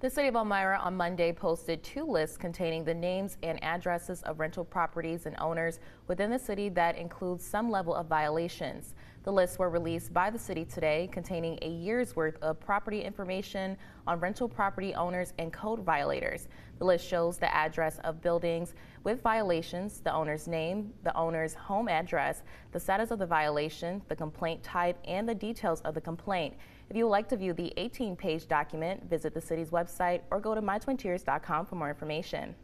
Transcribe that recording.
The city of Elmira on Monday posted two lists containing the names and addresses of rental properties and owners within the city that includes some level of violations. The lists were released by the city today containing a year's worth of property information on rental property owners and code violators. The list shows the address of buildings with violations, the owner's name, the owner's home address, the status of the violation, the complaint type, and the details of the complaint. If you would like to view the 18 page document, visit the city's website or go to mytwintiers.com for more information.